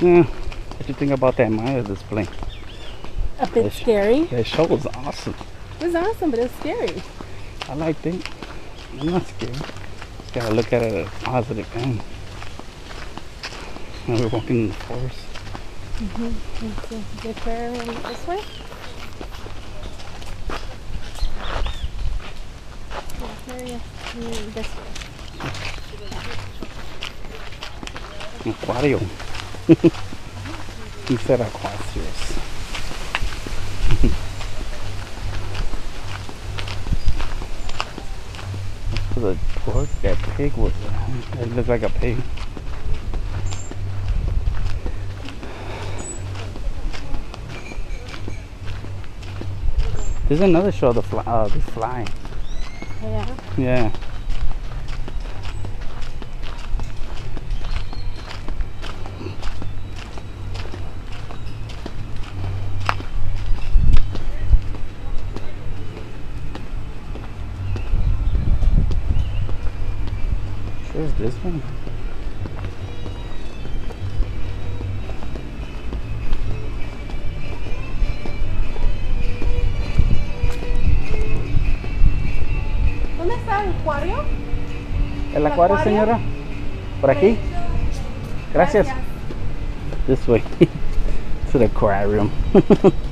Yeah. What do you think about that Maya display? A bit Yes. scary. That show was awesome. It was awesome, but it was scary. I liked it. I'm not scared. Just gotta look at it as a positive thing. And we're walking in the forest. Let's see, the aquarium this way. Aquarium mm, this way. Aquario. He said Aquasius. the pork, that pig was, it looked like a pig. There's another show, the fly, uh, the fly. Yeah. Yeah. This one. ¿Dónde está el acuario? ¿El ¿El acuario, acuario? señora? ¿Por aquí? Gracias. This way. to the aquarium.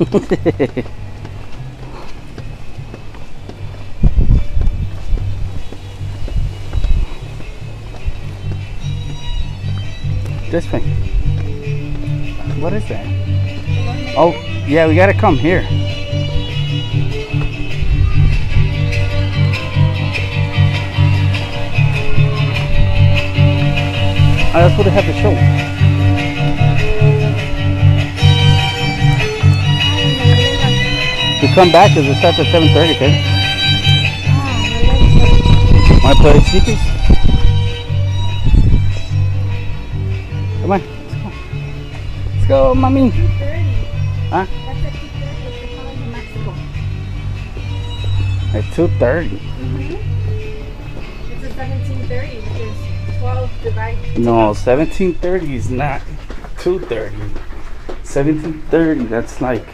this way. What is that? Oh, yeah, we gotta come here. Oh, that's what they have to show. We come back because it starts at 7.30, okay? Want to play Seekers? Come on, let's go. Let's go, mommy. Huh? At 2.30 at the College of Mexico. At 2.30. It's at 17.30, which is 12 divided. No, 17.30 is not 2.30. 17.30, that's like,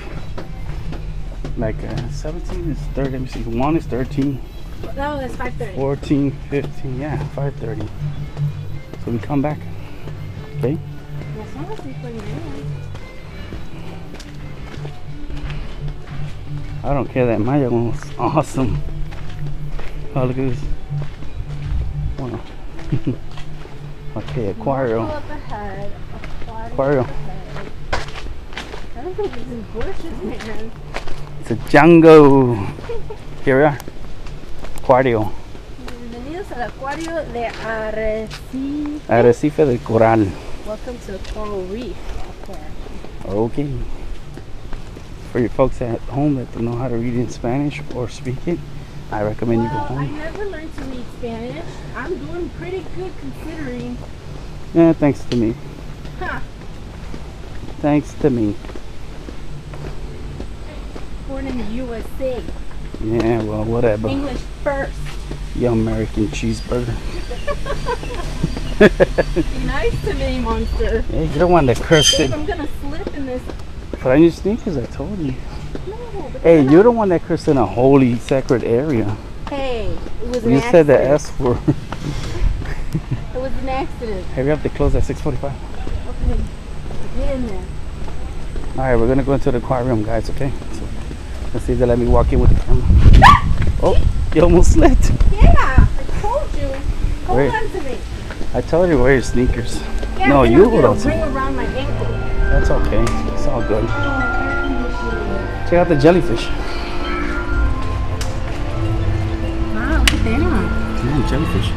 like uh, 17 is 30, let me see, 1 is 13, No, that's 5.30. 14, 15, yeah, 5.30. So we come back, okay? Yes, no, that's 3.49. I don't care, that Maya one was awesome. Oh, look at this. Wow. okay, Aquario. Aquario. I don't think this is bushes, man. It's a Django. Here we are. Aquario. Bienvenidos al acuario de Arrecife. Arrecife del Coral. Welcome to Coral Reef Aquarium. Okay. For your folks at home that don't know how to read in Spanish or speak it, I recommend you go home. I never learned to read Spanish. I'm doing pretty good considering. Yeah, thanks to me. Huh. Thanks to me. Born in the USA. Yeah, well, whatever. English first. You American cheeseburger. Be nice to me, monster. Hey, you're the one that cursed Babe, it. I'm gonna slip in this. Put on your sneakers, I told you. No, Hey, you're the one that cursed in a holy, sacred area. Hey, it was an You said the. S word. It was an accident. hey, we have to close at 6:45. Okay. Get in there. All right, we're gonna go into the aquarium, guys. Okay. Let's see if they let me walk in with the camera. oh, you almost slipped. Yeah, I told you. Hold Wait. on to me. I told you wear your sneakers. Yeah, No, you I'll get hold a ring around my ankle. That's okay. It's all good. Check out the jellyfish. Wow, look at that. Yeah, jellyfish.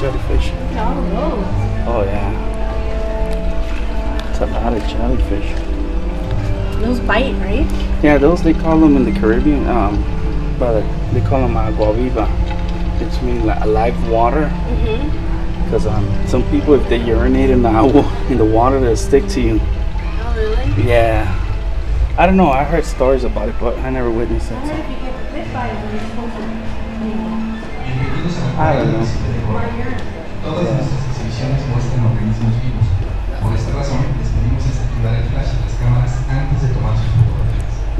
Jellyfish. Those. Oh yeah. It's a lot of jellyfish. Those bite, right? Yeah, those they call them in the Caribbean. Um, brother, they call them agua viva, which means like live water. Mm-hmm. Because um, some people, if they urinate in the agua, in the water, they'll stick to you. Oh, really? Yeah. I don't know. I heard stories about it, but I never witnessed it. I so- wonder if you get bit by it, you're supposed to. I don't know. Todas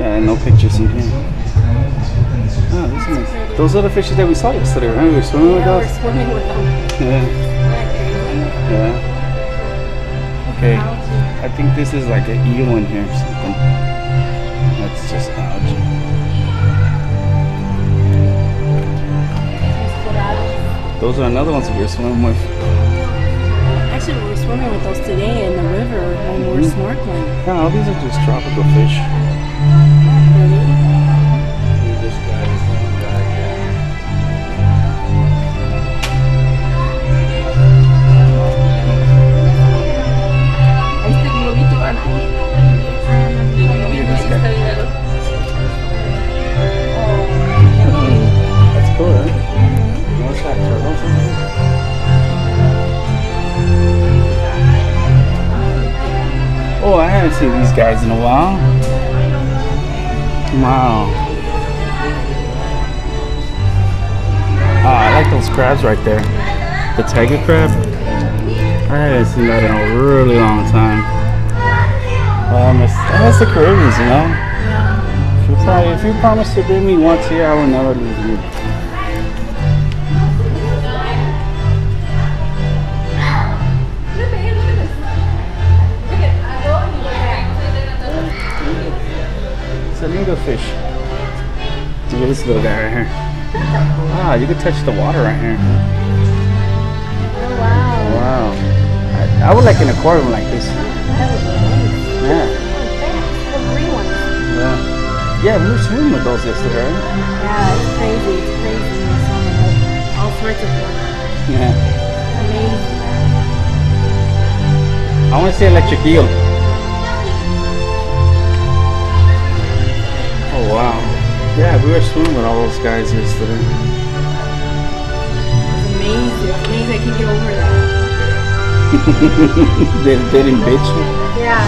Yeah, no pictures in here. Y esperamos disfruten de su Oh, this is nice. Those are the fishes that we saw yesterday, right? We were swimming with Yeah, we're those. swimming with them. Yeah. Isn't that crazy? Yeah. Okay. I think this is like an eel in here or something. That's just algae. Those are another ones we were swimming with. Actually, we were swimming with those today in the river when we were Mhm. snorkeling. Yeah, all these are just tropical fish. Oh, I haven't seen these guys in a while. Wow. Ah, I like those crabs right there. The tiger crab. I haven't seen that in a really long time. That's the Caribbeans, you know. If you, if you promise to bring me once here, I will never leave you. It's a little fish. Look at this little guy right here. Ah, you can touch the water right here. Oh, wow. Wow. I, I would like an aquarium like this. Yeah. We were swimming with those yesterday. Yeah, it's crazy. It's crazy. Many, all sorts of them. Yeah. Amazing. I want to see electric eel. Oh wow. Yeah, we were swimming with all those guys yesterday. It's amazing. It's amazing I can get over that. they, they didn't bitch you. Yeah.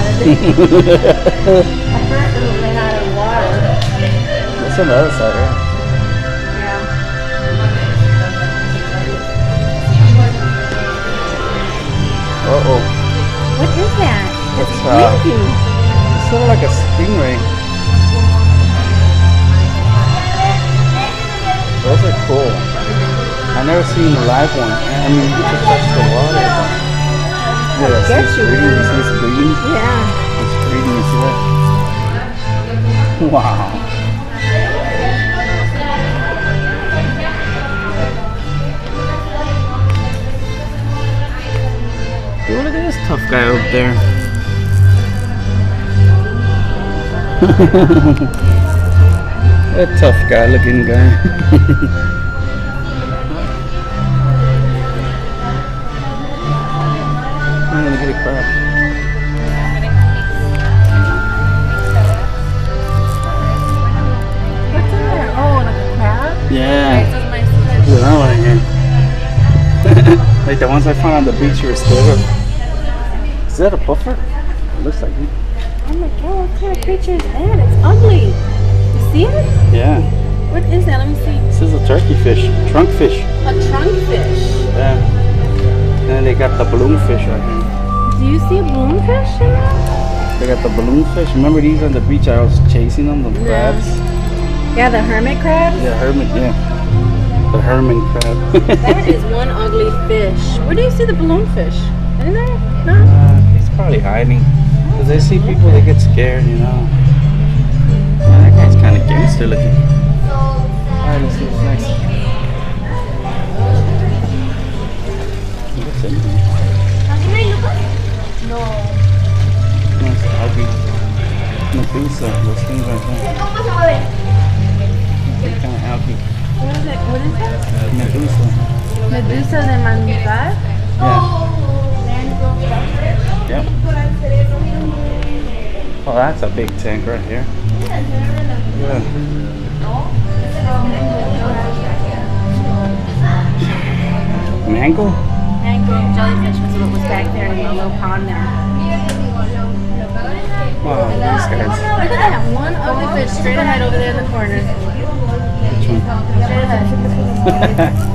That's on the other side, right? Yeah. Uh oh. What is that? It's uh, blinking. It's sort of like a stingray. Those are cool. I've never seen a live one. I mean, you can touch the water. Yeah, see Get it's you. breathing. You see it's breathing? Yeah. It's breathing. You see that? Wow. Tough guy up there. a tough guy looking guy. I'm gonna get a crab. What's in there? Oh, a crab? Yeah. That's my secret. Look at that one here. like the ones I found on the beach you were still Is that a puffer? It looks like it. Oh my god, what kind of creature is that? It's ugly. You see it? Yeah. What is that? Let me see. This is a turkey fish. Trunk fish. A trunk fish. Yeah. And then they got the balloon fish right here. Do you see a bloomfish in there? They got the balloon fish. Remember these on the beach? I was chasing them, the Yeah. crabs. Yeah, the hermit crab. Yeah, hermit. Yeah. The hermit crab. That is one ugly fish. Where do you see the balloon fish? In there? No. Uh, He's probably hiding. Because they see people, they get scared, you know. Yeah, that guy's kind of gangster looking. Alright, let's see what's next. What's in here? No. Nice ugly. Medusa, those things right there. They're kind of ugly. What is it? What is that? Medusa. Medusa de manglar? Yeah. Yep. Oh, that's a big tank right here. Yeah. Mango? Mango jellyfish was what was back there in the little pond there. guys. Look at that one ugly fish straight ahead over there in the corner. Which one?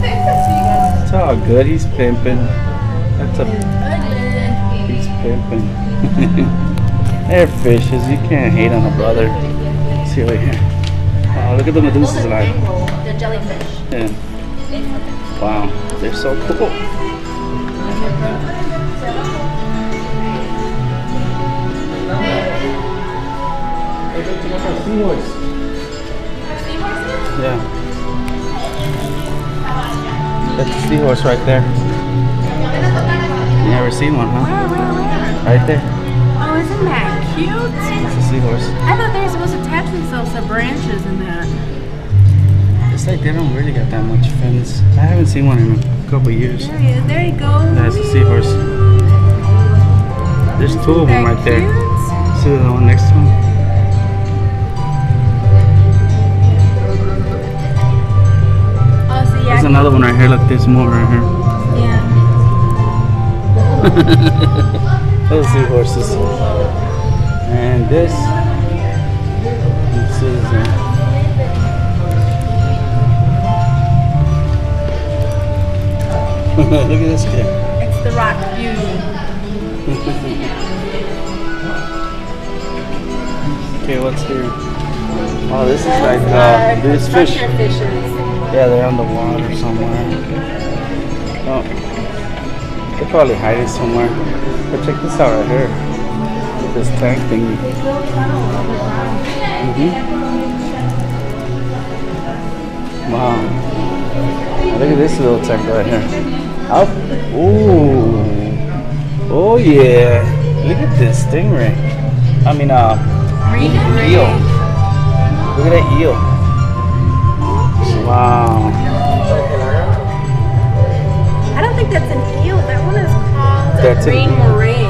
It's all good. He's pimping. That's a he's pimping. They're fishes. You can't hate on a brother. See over here. Oh, look at the medusas alive. They're jellyfish. Yeah. Wow, they're so cool. Yeah. That's a seahorse right there. You never seen one, huh? Right there. Oh, isn't that cute? It's a seahorse. I thought they were supposed to attach themselves to branches and that. It's like they don't really got that much fins. I haven't seen one in a couple years. There he is. There he goes. That's a seahorse. There's two of them That right there. cute? See the one next to him? Oh, see, yeah. There's another one right here. Look, there's more right here. Yeah. Those seahorses. And this. This is. Uh, Look at this kid. It's the rock beauty. Okay, what's here? Oh, this is like Those uh, these fish. fishes. Yeah, they're on the water somewhere. Oh, they're probably hiding somewhere. But check this out right here. This tank thingy. hmm Wow. Look at this little tank right here. Up. Ooh. Oh yeah. Look at this stingray. I mean, uh, eel. Look at that eel. Wow. I think that's an eel. That one is called That's a green eel. moray.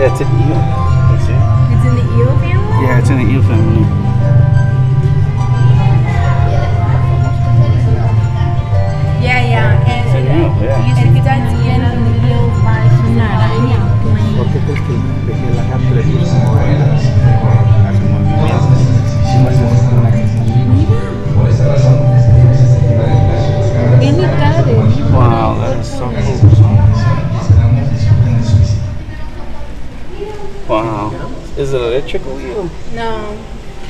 That's an eel. That's it. It's in the eel family? Yeah, it's in the eel family. Yeah, yeah. And, It's an eel, yeah. and it does end on the eel by una araña. ¿Por qué crees que dejé la gata le puso Por No.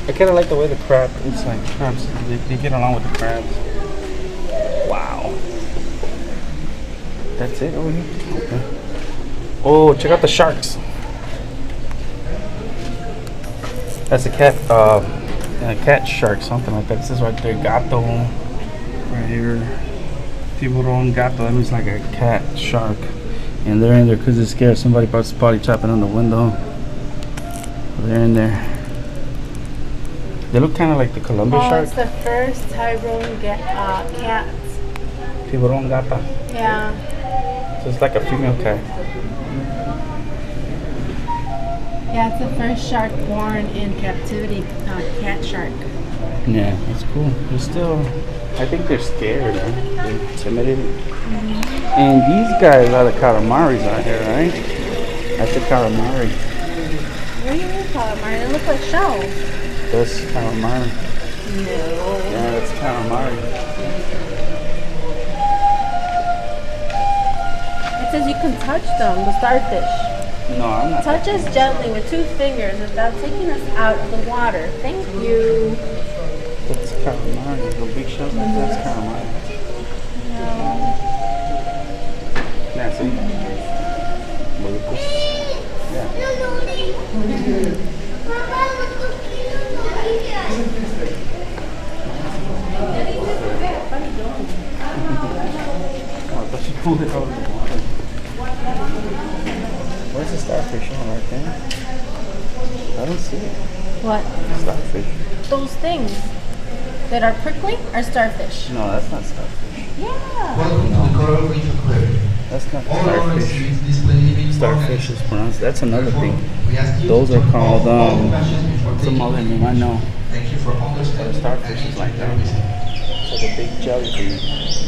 I kind of like the way the crab, it's like crabs, they, they get along with the crabs. Wow. That's it over here? Okay. Oh, check out the sharks. That's a cat, uh, a cat shark, something like that. This is right there, gato, right here. Tiburon gato, that means like a cat shark. And they're in there because they're scared. Somebody probably probably chopping on the window. They're in there. They look kind of like the Columbia Oh, shark. it's the first Tyrone ga- uh, cat. Tiburon gata. Yeah. So it's like a female cat. Yeah, it's the first shark born in captivity, uh, cat shark. Yeah, that's cool. They're still, I think they're scared, huh? They're intimidated. And these guys are the calamaris out here, right? That's a calamari. What do you mean calamari? They look like shells. That's calamari. No. Yeah, that's calamari. It says you can touch them, the starfish. No, I'm not. Touch us gently with two fingers without taking us out of the water. Thank you. That's calamari. The big shells like that's calamari. Yeah, see? Yeah. Oh, I Where's the starfish on right there? I don't see it. What? Starfish. Those things that are prickly are starfish. No, that's not starfish. Yeah. Welcome to the Coral Reef Aquarium. That's not All our starfish. exhibits display living Starfish is pronounced. That's another thing. We ask you Those are called, all- all um, flashes before Some taking other name I know. Thank you for all understanding. starfish is like that. It's like a big jelly thing.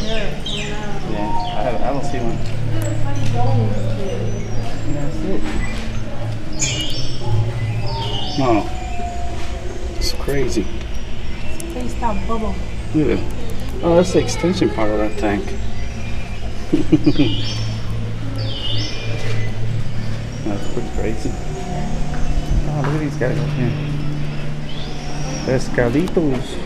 Yeah, I, have, I don't see one. That's it. No. It's crazy. Taste that bubble. Yeah. Oh, that's the extension part of that tank. that's pretty crazy. Oh, look at these guys up here. Pescaditos.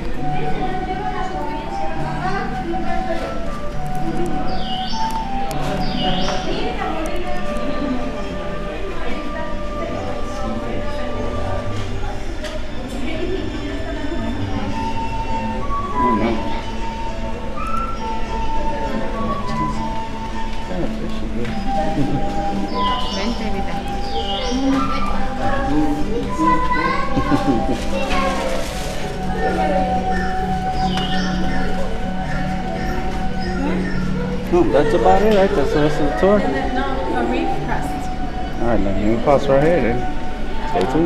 That's about it, right? That's the rest of the tour. No, a reef crust. Alright, then we pause right here then. Stay tuned.